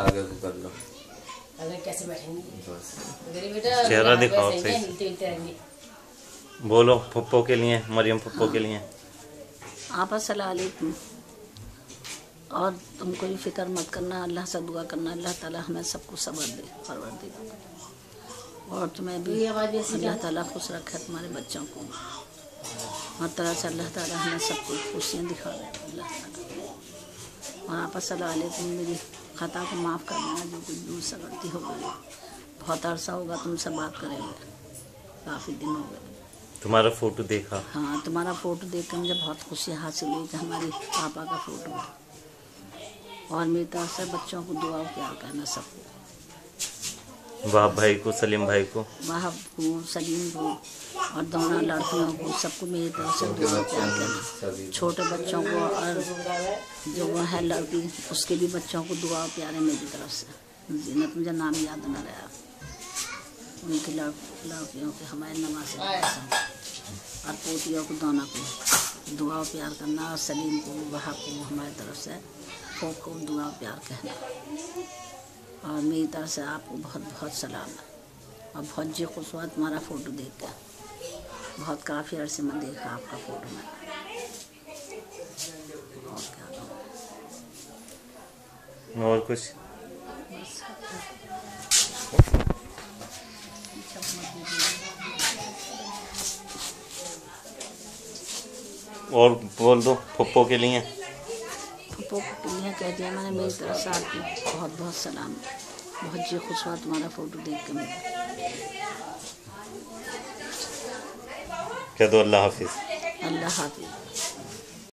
आगे को कर लो। अगर कैसे बैठेंगे? बस। बेटा चेहरा दिखाओ सही बोलो पप्पो के लिए मरियम पप्पो के लिए। आप असलाकुम और तुम कोई फ़िक्र मत करना अल्लाह से दुआ करना अल्लाह ताला हमें सबको सबर दे परवर दे। और तुम्हें भी अल्लाह ताला खुश रखे तुम्हारे बच्चों को। हर तरह से अल्लाह ताला हमें सबको खुशियाँ दिखा दे अल्लाह ताला। और आप तुम मेरी खता को माफ़ कर देना जो कुछ दूर से गलती हो गई। बहुत अरसा होगा तुमसे बात करेंगे। काफ़ी दिन हो गए। तुम्हारा फ़ोटो देखा? हाँ तुम्हारा फ़ोटो देख कर मुझे बहुत खुशी हासिल हुई कि हमारे पापा का फ़ोटो। है और मेरी तरफ़ से बच्चों को दुआ क्या प्यार करना सबको। वाह भाई को, सलीम भाई को। वाहब को, सलीम को और दोनों लड़कियों को, सबको मेरी तरफ़ से दुआ प्यार करना छोटे बच्चों को और जो वो है लड़की, उसके भी बच्चों को दुआ प्यार है मेरी तरफ़ से। जीनत मुझे नाम याद ना रहा। उनकी लड़कियों के हमारे नमाज़ और पोतियों को, दोनों को दुआ प्यार करना और सलीम को वहाँ को हमारी तरफ़ से, खूब खूब दुआ प्यार कहना। और मेरी तरफ़ से आपको बहुत बहुत सलाम। और बहुत जी हुआ तुम्हारा फ़ोटो देख कर बहुत काफ़ी अरसे में देखा आपका फ़ोटो मैंने। और क्या और कुछ? और बोल दो, पप्पो के लिए। पप्पो को कह दिया मैंने मेरी तरफ़ से आपको बहुत बहुत सलाम। बहुत जी खुश हुआ तुम्हारा फ़ोटो देख कर मैं कह दो अल्लाह हाफिज़। अल्लाह हाफिज़।